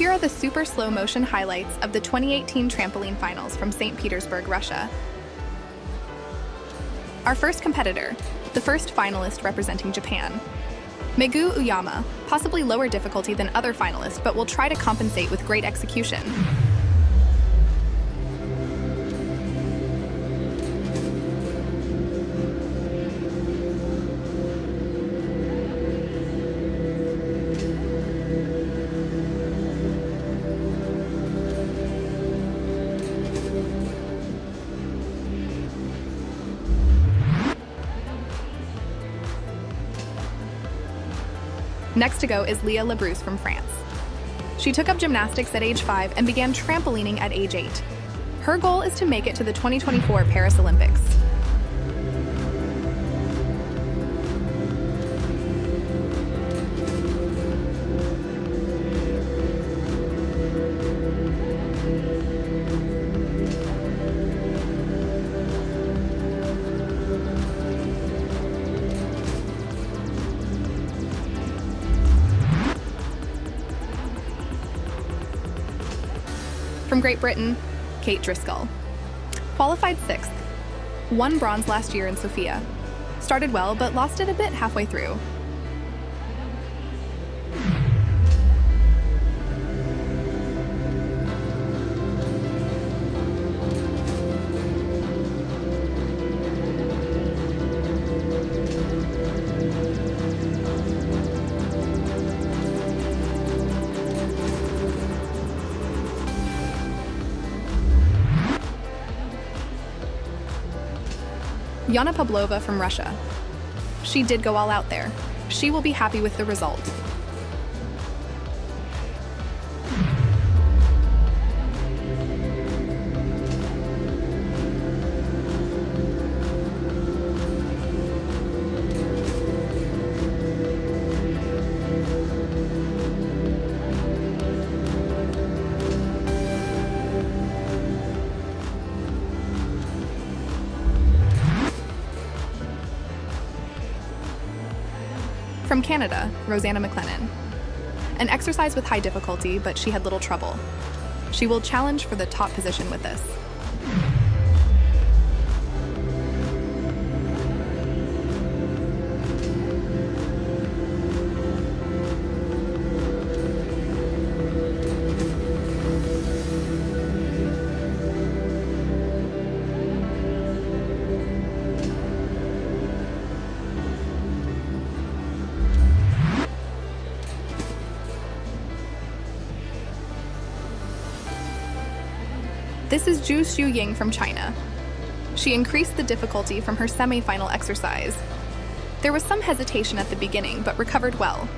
Here are the super slow motion highlights of the 2018 trampoline finals from St. Petersburg, Russia. Our first competitor, the first finalist representing Japan. Megu Uyama, possibly lower difficulty than other finalists, but will try to compensate with great execution. Next to go is Léa Labrousse from France. She took up gymnastics at age 5 and began trampolining at age 8. Her goal is to make it to the 2024 Paris Olympics. From Great Britain, Kate Driscoll. Qualified sixth. Won bronze last year in Sofia. Started well, but lost it a bit halfway through. Yana Pavlova from Russia. She did go all out there. She will be happy with the result. From Canada, Rosannagh MacLennan. An exercise with high difficulty, but she had little trouble. She will challenge for the top position with this. This is Zhu Xueying from China. She increased the difficulty from her semi-final exercise. There was some hesitation at the beginning, but recovered well.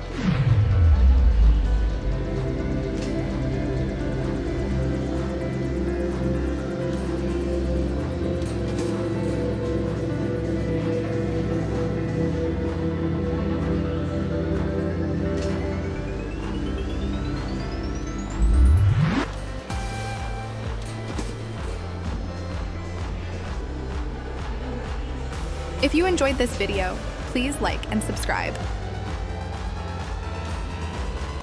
If you enjoyed this video, please like and subscribe.